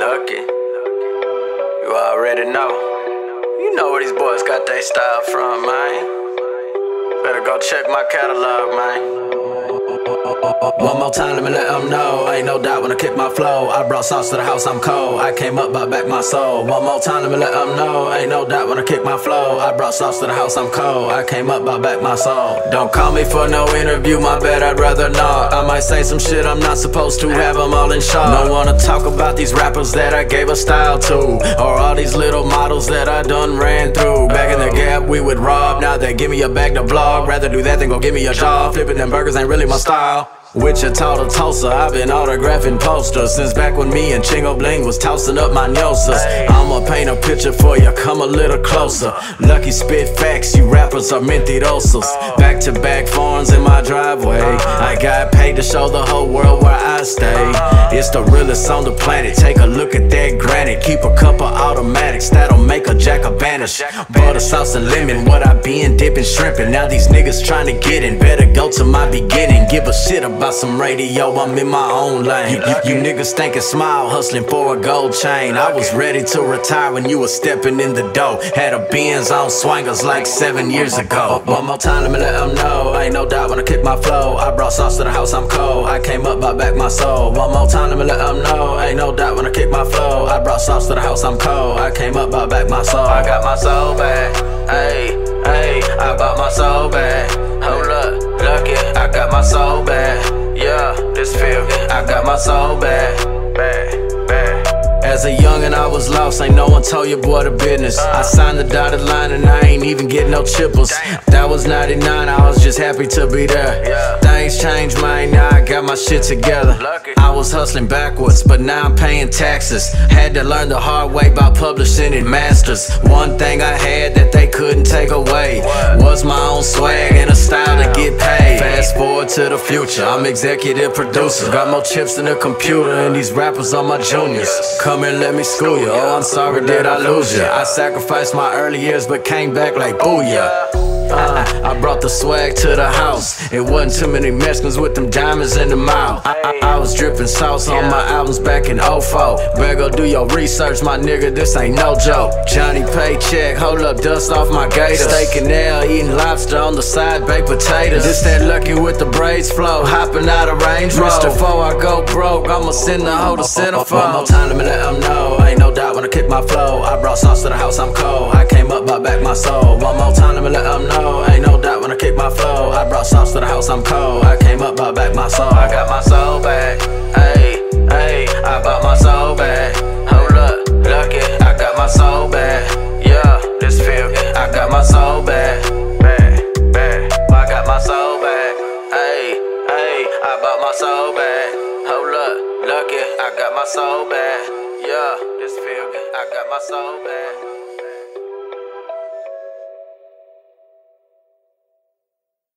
Lucky. You already know. You know where these boys got their style from, man. Better go check my catalog, man. One more time, let me let them know. Ain't no doubt when I kick my flow. I brought sauce to the house, I'm cold. I came up, brought back my soul. One more time, let me let them know. Ain't no doubt when I kick my flow. I brought sauce to the house, I'm cold. I came up, brought back my soul. Don't call me for no interview, my bad, I'd rather not. I might say some shit I'm not supposed to, have them all in shock. Don't wanna talk about these rappers that I gave a style to. Or all these little models that I done ran through. Back in the gap, we would rob. Now they give me a bag to vlog. Rather do that than go give me a job. Flipping them burgers ain't really my style. Wichita to Tulsa, I've been autographing posters since back when me and Chingo Bling was tossing up my noses. I'ma paint a picture for you, come a little closer. Lucky spit facts, you rappers are mentirosos. Back to back farms in my driveway. I got paid to show the whole world where I stay. It's the realest on the planet. Take a look at that granite. Keep a couple automatics that'll make a jack a banish. Butter sauce and lemon, what I been dipping shrimping. Now these niggas trying to get in. Better go to my beginning. Give a shit about some radio, I'm in my own lane. You, you, you niggas thinking smile, hustling for a gold chain. I was ready to retire when you was stepping in the door. Had a Benz on swangers like seven years ago. One more time, let me let them know. Ain't no doubt when I kick my flow. I brought sauce to the house, I'm cold. I came up, brought back my soul. One more time, let me let them know. Ain't no doubt when I kick my flow. I brought sauce to the house, I'm cold. I came up, brought back my soul. I got my soul back. Soul back, back, back. As a youngin', I was lost, ain't no one told you boy the business. I signed the dotted line and I ain't even get no chipples. That was 99, I was just happy to be there. Things changed, man, now I got my shit together. I was hustling backwards, but now I'm paying taxes. Had to learn the hard way by publishing in masters. One thing I had that they couldn't take away was my own swag and a style to get paid. Fast forward to the future, I'm executive producer. Got more chips than a computer, and these rappers are my juniors. Come and let me school you. Oh, I'm sorry, did I lose you? I sacrificed my early years, but came back like booyah. Uh, I brought the swag to the house. It wasn't too many Mexicans with them diamonds in the mouth. I, I, I was dripping sauce on my albums back in 04. Better go do your research, my nigga. This ain't no joke. Johnny Paycheck, hold up, dust off my gator. Steak and nail, eating lobster on the side, baked potatoes. This that lucky with the braids flow, hopping out of range. Road. Before I go broke, I'ma send the hoe to centerfold. One more time, let me let them know. Ain't no doubt when I kick my flow. I brought sauce to the house, I'm cold. I brought back my soul. One more time, me let them know ain't no doubt when I kick my flow. I brought sauce to the house, I'm cold. I came up, brought back my soul. I got my soul back, hey, hey. I bought my soul back. Hold up, lucky, I got my soul back. Yeah, this feel, I got my soul back, back, back. I got my soul back, hey, hey. I bought my soul back. Hold up, lucky, I got my soul back. Yeah, this feel, I got my soul back.